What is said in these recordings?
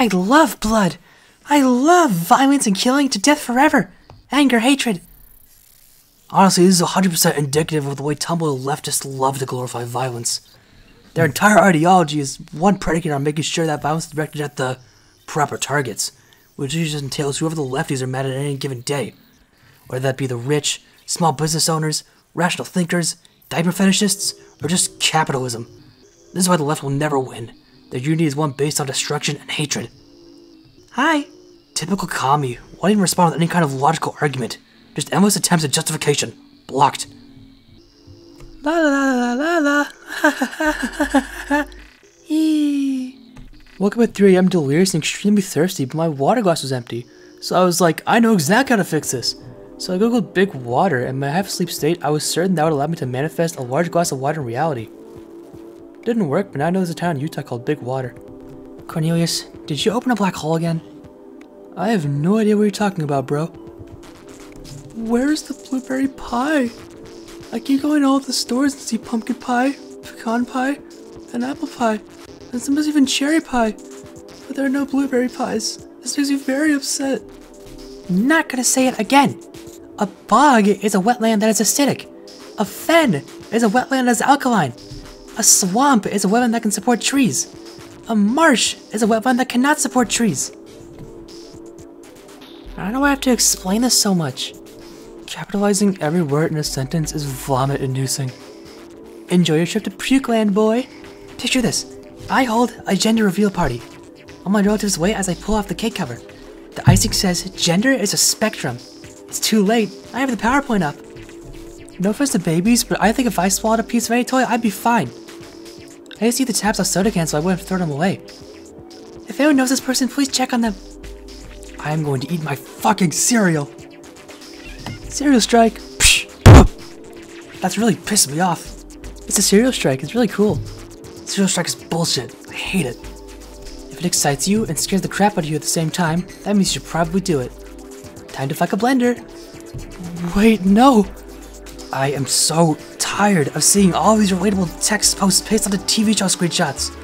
I love blood. I love violence and killing to death forever. Anger, hatred. Honestly, this is 100% indicative of the way Tumblr leftists love to glorify violence. Their entire ideology is one predicate on making sure that violence is directed at the proper targets, which usually entails whoever the lefties are mad at any given day. Whether that be the rich, small business owners, rational thinkers, diaper fetishists, or just capitalism. This is why the left will never win. Their unity is one based on destruction and hatred. Hi. Typical commie, won't even respond with any kind of logical argument. Just endless attempts at justification. Blocked. La la la la la la. Woke up at 3 a.m. delirious and extremely thirsty, but my water glass was empty. So I was like, I know exactly how to fix this. So I googled big water, and in my half-asleep state, I was certain that would allow me to manifest a large glass of water in reality. Didn't work, but now I know there's a town in Utah called Big Water. Cornelius, did you open a black hole again? I have no idea what you're talking about, bro. Where's the blueberry pie? I keep going to all the stores and see pumpkin pie, pecan pie, and apple pie, and sometimes even cherry pie. But there are no blueberry pies. This makes me very upset. Not gonna say it again. A bog is a wetland that is acidic. A fen is a wetland that is alkaline. A swamp is a wetland that can support trees. A marsh is a wetland that cannot support trees. I don't know why I have to explain this so much. Capitalizing every word in a sentence is vomit inducing. Enjoy your trip to Pukeland, boy. Picture this. I hold a gender reveal party. On my relatives wait as I pull off the cake cover. The icing says gender is a spectrum. It's too late. I have the PowerPoint up. No offense to babies, but I think if I swallowed a piece of any toy, I'd be fine. I just see the tabs on soda cans, so I wouldn't throw them away. If anyone knows this person, please check on them. I am going to eat my fucking cereal. Cereal strike. That's really pissed me off. It's a cereal strike. It's really cool. Cereal strike is bullshit. I hate it. If it excites you and scares the crap out of you at the same time, that means you should probably do it. Time to fuck a blender. Wait, no. I am so tired of seeing all these relatable text posts pasted onto TV show screenshots.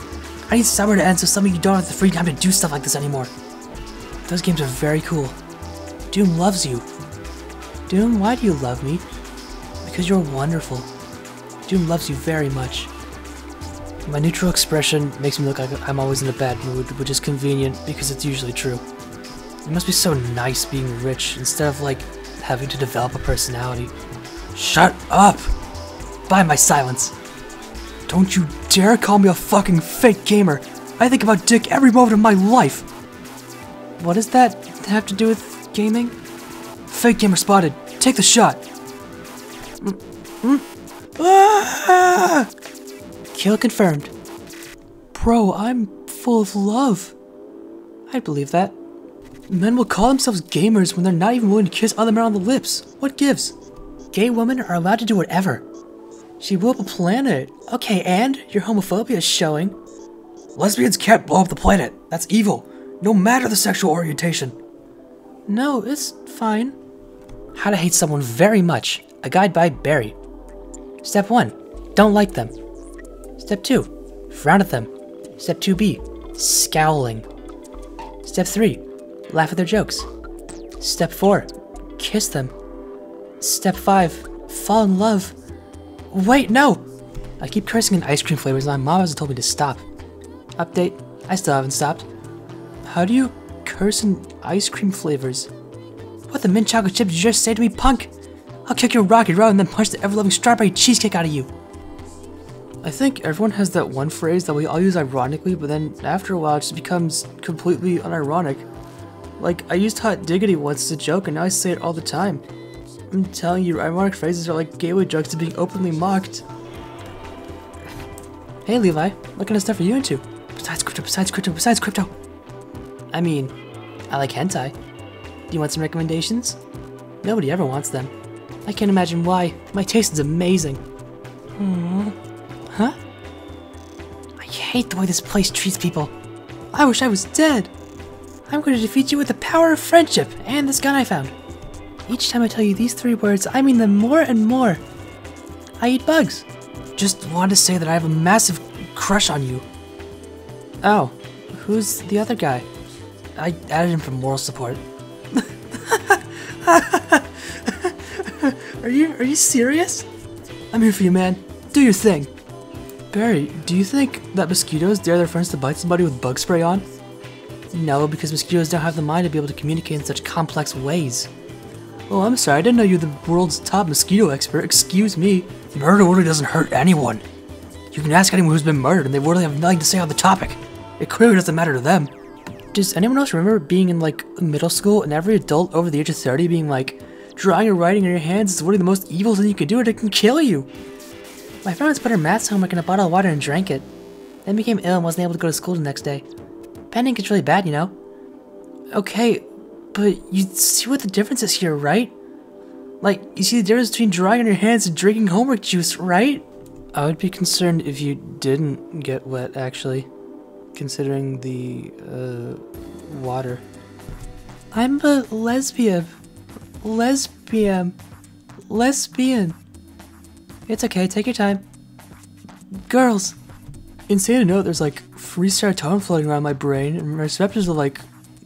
I need summer to end so some of you don't have the free time to do stuff like this anymore. Those games are very cool. Doom loves you. Doom, why do you love me? Because you're wonderful. Doom loves you very much. My neutral expression makes me look like I'm always in a bad mood, which is convenient because it's usually true. It must be so nice being rich instead of like having to develop a personality. Shut up! By my silence. Don't you dare call me a fucking fake gamer. I think about dick every moment of my life. What does that have to do with gaming? Fake gamer spotted. Take the shot. Mm, mm. Ah! Kill confirmed. Bro, I'm full of love. I believe that. Men will call themselves gamers when they're not even willing to kiss other men on the lips. What gives? Gay women are allowed to do whatever. She blew up a planet. Okay, and your homophobia is showing. Lesbians can't blow up the planet. That's evil, no matter the sexual orientation. No, it's fine. How to hate someone very much. A guide by Barry. Step 1. Don't like them. Step 2. Frown at them. Step 2b. Scowling. Step 3. Laugh at their jokes. Step 4. Kiss them. Step 5. Fall in love. Wait, no! I keep cursing in ice cream flavors and my mom hasn't told me to stop. Update. I still haven't stopped. How do you curse in ice cream flavors? What the mint chocolate chip did you just say to me, punk? I'll kick your rocket and then punch the ever-loving strawberry cheesecake out of you. I think everyone has that one phrase that we all use ironically, but then after a while it just becomes completely unironic. Like, I used hot diggity once as a joke and now I say it all the time. I'm telling you, ironic phrases are like gateway drugs to being openly mocked. Hey Levi, what kind of stuff are you into? Besides crypto, besides crypto, besides crypto. I mean, I like hentai. Do you want some recommendations? Nobody ever wants them. I can't imagine why. My taste is amazing. Aww. Huh? I hate the way this place treats people. I wish I was dead. I'm going to defeat you with the power of friendship and this gun I found. Each time I tell you these three words, I mean them more and more. I eat bugs. Just wanted to say that I have a massive crush on you. Oh, who's the other guy? I added him for moral support. are you are you serious? I'm here for you, man. Do your thing. Barry, do you think that mosquitoes dare their friends to bite somebody with bug spray on? No, because mosquitoes don't have the mind to be able to communicate in such complex ways. Oh, I'm sorry, I didn't know you're the world's top mosquito expert. Excuse me. Murder really doesn't hurt anyone. You can ask anyone who's been murdered and they really have nothing to say on the topic. It clearly doesn't matter to them. Does anyone else remember being in like middle school and every adult over the age of 30 being like, drawing or writing in your hands is one of the most evil things you can do and it can kill you? My friend put her maths homework in a bottle of water and drank it. Then became ill and wasn't able to go to school the next day. Panic is really bad, you know? Okay, but you see what the difference is here, right? Like, you see the difference between drying on your hands and drinking homework juice, right? I would be concerned if you didn't get wet, actually. Considering the, uh, water. I'm a lesbian. Lesbian. Lesbian. It's okay, take your time. Girls. Insane to note, there's like free serotonin floating around my brain, and my receptors are like,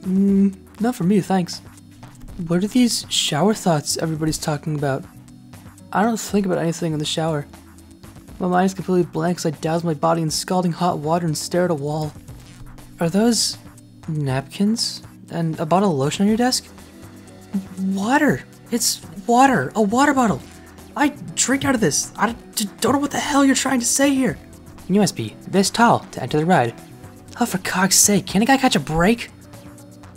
mm, not for me, thanks. What are these shower thoughts everybody's talking about? I don't think about anything in the shower. My mind is completely blank as I douse my body in scalding hot water and stare at a wall. Are those napkins? And a bottle of lotion on your desk? Water! It's water! A water bottle! I drink out of this! I don't know what the hell you're trying to say here! You must be this tall to enter the ride. Oh, for cog's sake, can a guy catch a break?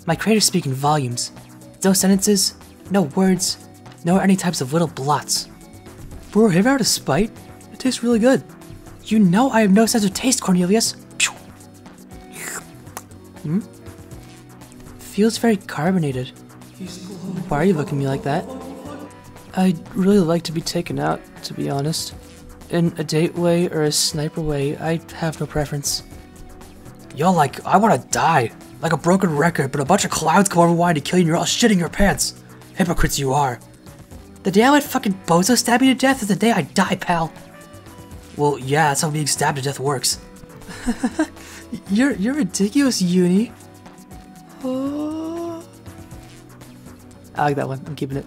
My creator's speaking volumes. No sentences, no words, no any types of little blots. Bro, have out of spite? It tastes really good. You know I have no sense of taste, Cornelius. Hmm? Feels very carbonated. Why are you looking at me like that? I'd really like to be taken out, to be honest. In a date way or a sniper way, I have no preference. Yo, like, I wanna die. Like a broken record, but a bunch of clouds come over wanting to kill you and you're all shitting your pants. Hypocrites you are. The day I let fucking Bozo stab me to death is the day I die, pal. Well, yeah, that's how being stabbed to death works. you're you're ridiculous, Uni. Oh. I like that one. I'm keeping it.